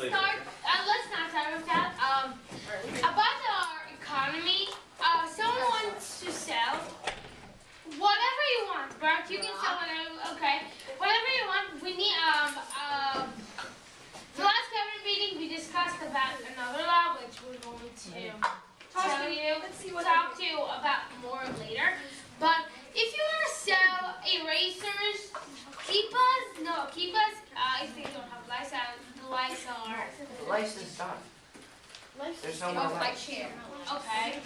later. start. Uh, let's not start with that. Um, about our economy. Uh, someone wants to sell whatever you want, Brock. You can sell whatever. Okay, whatever you want. We need um um. The last cabinet meeting we discussed about another law, which we're going to tell you, talk to you about more later. But if you want to sell erasers, keep us no, keep us. Uh, if they don't have license, Lysol. License done. There's no more Oh, my license. chair. Okay.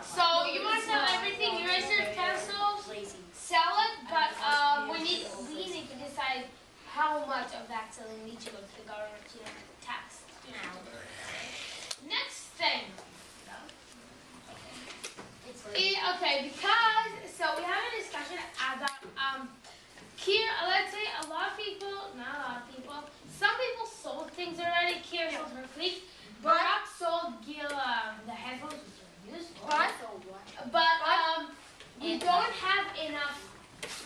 So you want to sell everything, erasers, pencils, sell it, but uh, we need we need to decide how much of that selling needs to go to the government to tax. Next thing. Eh, okay, because so we have a discussion about um here. Let's say a lot of people, not a lot of people, some people sold things already. Kier sold her fleece. Barack sold Gil um, the headphones, which are used. But But um, we don't have enough.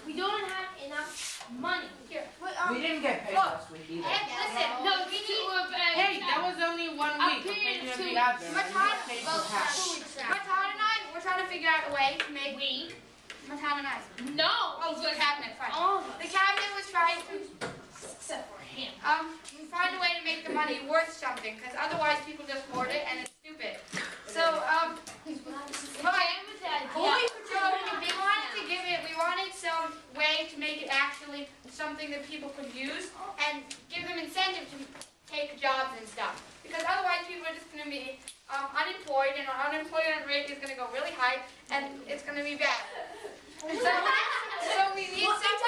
We don't have enough money. here, but, um, We didn't get paid last week either. and listen, No, we need. Uh, Hey, that was only one week period compared to two the other. my and Todd, you paid well, for half. my Todd and I, we're trying to figure out a way to make we. my Todd and I. No. Oh, the cabinet, fine. All of The cabinet was trying to except for him. um find a way to make the money worth something, because otherwise people just hoard it and it's stupid. So um, but Okay, with that. Holy Patrol, we wanted to give it, we wanted some way to make it actually something that people could use and give them incentive to take jobs and stuff. Because otherwise people are just gonna be um, unemployed and our unemployment rate is gonna go really high and it's gonna be bad. So, so we need some.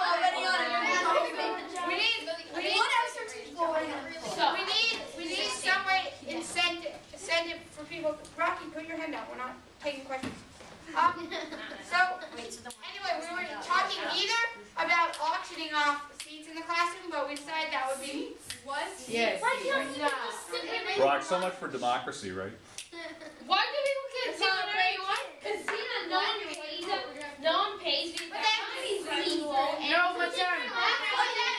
already on We need, we need, So, we need, we need some way and send send it for people. Rocky, put your hand up, we're not taking questions. Um, so, Anyway, we were talking either about auctioning off seats in the classroom, but we decided that would be what? Yes. why can't we just sit here and- so much for democracy, right? Why do people get to whatever you want? Casino, no one pays them. No one pays you. But then- No, my turn.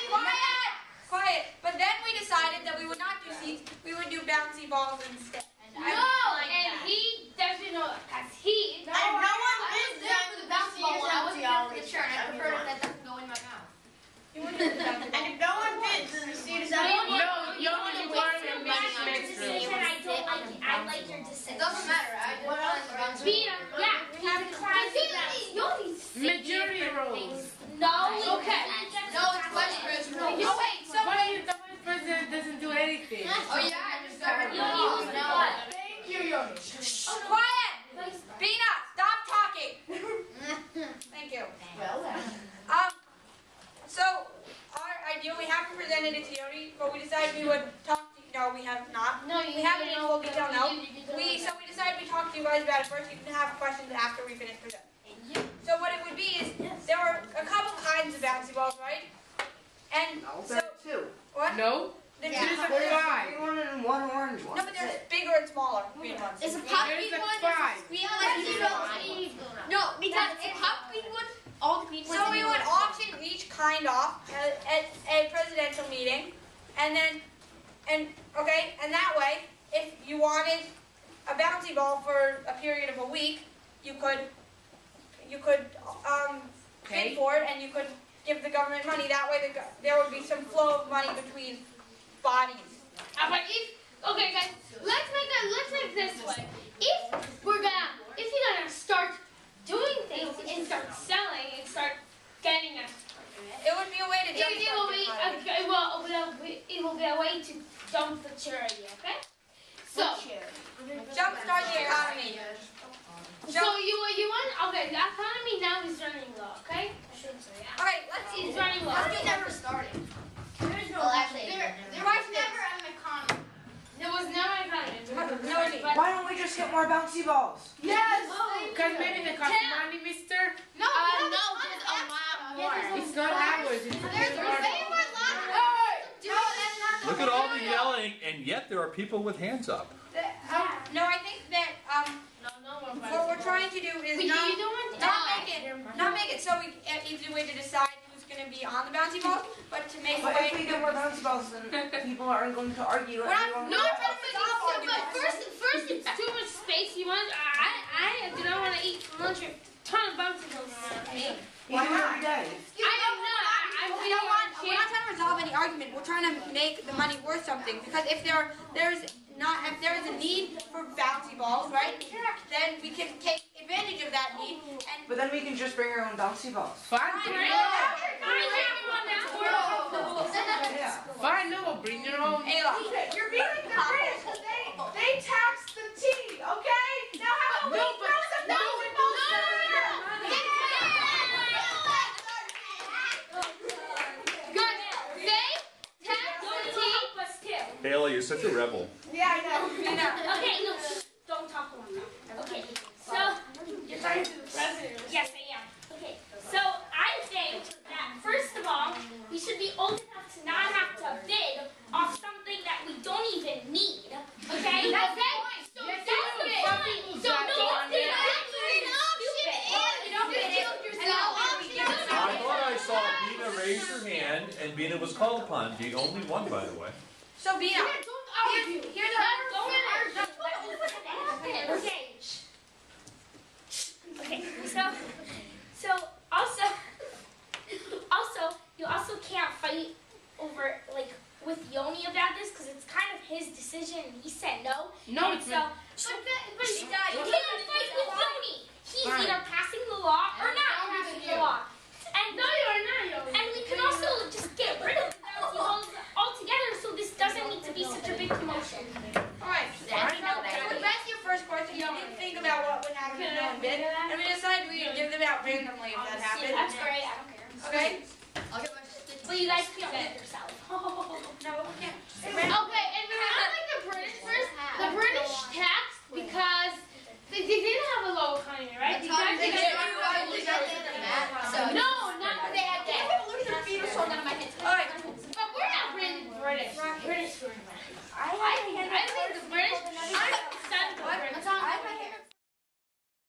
Quiet! Quiet. But then we decided that we would not do seats, we would do bouncy balls instead. No, and he doesn't know because he. No, And no one bids them for the bouncy ball when I was there for the chair, and I prefer that doesn't go in my mouth. You wouldn't do the And if no one bids, then the seat is No, out. No, you only require a minute decision. I don't like it. I like your It doesn't matter, I just like the bouncy ball. Yeah, we have to try to You only sit Majority here rules. things. No, okay. No, it's vice president. Oh wait, so Why you the vice president doesn't do anything? Oh yeah, I just got rid of No, it. no. Thank you, Yogi. quiet! Bina, stop talking! Thank you. Well then. Um, so our idea, we haven't presented it to Yodi, but we decided we would talk to, no, we have not. No, you We haven't in full detail, no. You- you- you- We, so we decided we talk to you guys about it first, you can have questions after we finish presenting. So what it would be is, there were a couple kinds of bouncy balls, right? And No, so, two. what? No? There's There's a There's a five. green one and one orange one. No, but there's bigger and smaller green ones. It's a There's puppy a one. five. We like zero. No, because it's a puppy one. All the people. So we would auction each kind off at, at a presidential meeting, and then, and, okay, and that way, if you wanted a bouncy ball for a period of a week, you could, you could, um, Okay. bid for it, and you could give the government money, that way the, there would be some flow of money between bodies. Uh, but if okay, guys, let's make it. Let's make this way. If we're gonna, if you're gonna start doing things and start selling and start getting a, It would be a way to it, it will be economy. okay. Well, it will be, it will be a way to dump the charity. Okay. So, Jumpstart the economy. so you you want okay? The economy now is running low. Okay. I shouldn't say that. Okay, let's It's running low. Puppy never started. There is no Well, actually, there, it there was never an economy. There was no economy. No, it- Why don't we just get more bouncy balls? Yes. Because maybe they cost Ten. money, mister. No, uh, no, just a lot more. It's not ours. It's There's just way ours. more lots. No, that's not Look at all the yelling, and yet there are people with hands up. The- um, no, I think that um, No, no what we're trying to do is But not, you don't want not make it, not make it so we, uh, easy way to decide who's gonna be on the bouncy balls, but to make a But if we get more bouncy balls, then people aren't going to argue. We're not- and we No, won't- but, but, but first, first it's too much space. You want? I, I do not want to eat lunch with a ton of bouncy balls around me. You do it every day. I am not. I, I We don't want. We're not trying to resolve any argument. We're trying to make the money worth something. Because if there there's not if there is a need for bouncy balls, right? Then we can take advantage of that need and. But then we can just bring our own bouncy balls. Fine, Fine, bring everyone now. Yeah. Fine, no, bring your own. Ayla. You're being the British because they, they tax the tea, okay? Now how about we No, throw but- some no, thousand dollars Good. They tax the tea. Bailey, you're such a rebel. Yeah, I know. Okay, no, don't talk about that. Okay, so you're talking to the president. Yes, I am. Okay, so I think that first of all, we should be old enough to not have to bid off something that we don't even need. Okay? That's okay? fine. So Yes, that's you do. the Some point. people So got no to one on bid there. off stupid. You don't bid it. And then we give I thought I saw Bina raise her hand, and Bina was called upon. The only one, by the way. So Bina, Don't argue. here's Don't our. argue. Okay. Okay. So, so also, also, you also can't fight over like with Yoni about this because it's kind of his decision. and He said no. No, it's so, but, that, but you Yeah, you can't fight with Yoni. He's Fine. either passing the law or not passing the law. And no, you're not. Yoni. And we can also just get rid of the bouncy balls altogether, so this doesn't need to be such a big commotion. Alright, so that's your first question. You didn't think about what would happen if no one bid. And we decided we would give them out randomly if that happened. That's great. I don't care. Okay? Well, you guys can't bid yourself. No, we can't. Okay, and remember like the British first, the British taxed because they, they didn't have a low economy, right? You guys